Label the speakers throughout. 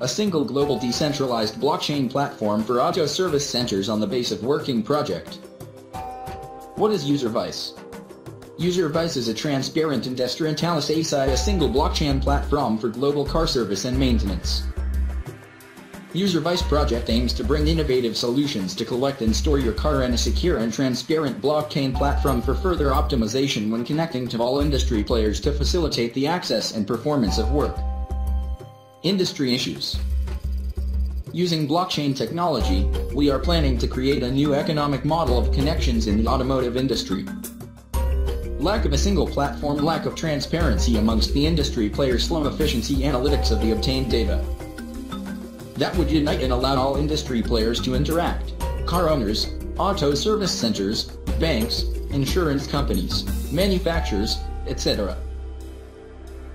Speaker 1: a single global decentralized blockchain platform for auto service centers on the base of working project. What is UserVice? UserVice is a transparent and decentralized ASI, a single blockchain platform for global car service and maintenance. UserVice project aims to bring innovative solutions to collect and store your car in a secure and transparent blockchain platform for further optimization when connecting to all industry players to facilitate the access and performance of work. Industry issues. Using blockchain technology, we are planning to create a new economic model of connections in the automotive industry. Lack of a single platform, lack of transparency amongst the industry players, slow efficiency analytics of the obtained data that would unite and allow all industry players to interact. Car owners, auto service centers, banks, insurance companies, manufacturers, etc.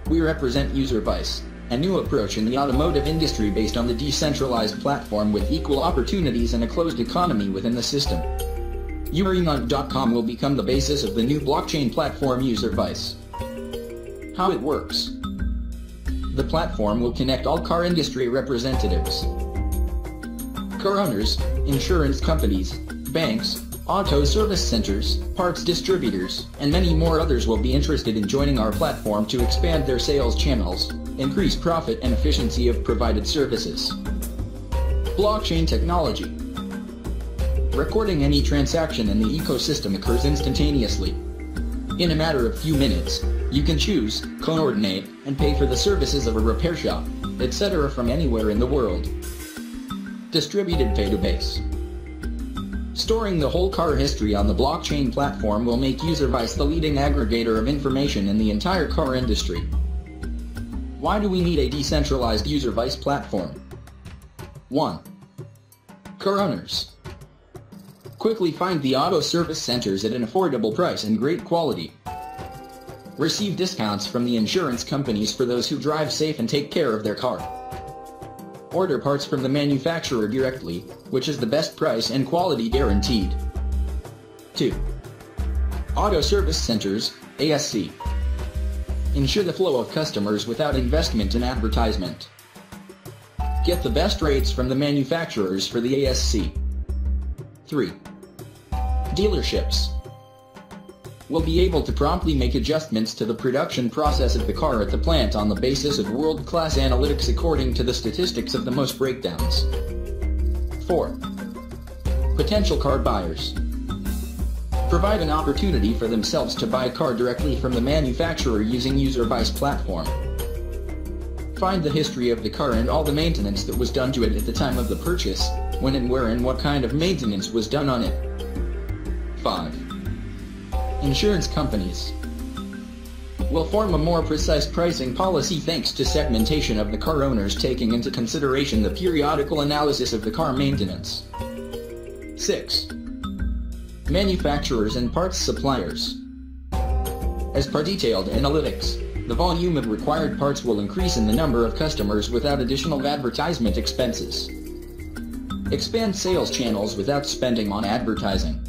Speaker 1: We represent user UserVice, a new approach in the automotive industry based on the decentralized platform with equal opportunities and a closed economy within the system. Uremont.com will become the basis of the new blockchain platform UserVice. How it works. The platform will connect all car industry representatives, car owners, insurance companies, banks, auto service centers, parts distributors, and many more others will be interested in joining our platform to expand their sales channels, increase profit and efficiency of provided services. Blockchain technology. Recording any transaction in the ecosystem occurs instantaneously. In a matter of few minutes, you can choose, coordinate, and pay for the services of a repair shop, etc. from anywhere in the world. Distributed database. Storing the whole car history on the blockchain platform will make UserVice the leading aggregator of information in the entire car industry. Why do we need a decentralized UserVice platform? 1. Car owners. Quickly find the auto service centers at an affordable price and great quality. Receive discounts from the insurance companies for those who drive safe and take care of their car. Order parts from the manufacturer directly, which is the best price and quality guaranteed. 2. Auto Service Centers, ASC. Ensure the flow of customers without investment in advertisement. Get the best rates from the manufacturers for the ASC. 3. Dealerships will be able to promptly make adjustments to the production process of the car at the plant on the basis of world-class analytics according to the statistics of the most breakdowns. 4. Potential car buyers provide an opportunity for themselves to buy car directly from the manufacturer using UserVice platform. Find the history of the car and all the maintenance that was done to it at the time of the purchase, when and where and what kind of maintenance was done on it. 5 insurance companies will form a more precise pricing policy thanks to segmentation of the car owners taking into consideration the periodical analysis of the car maintenance. 6. Manufacturers and parts suppliers. As per detailed analytics, the volume of required parts will increase in the number of customers without additional advertisement expenses. Expand sales channels without spending on advertising.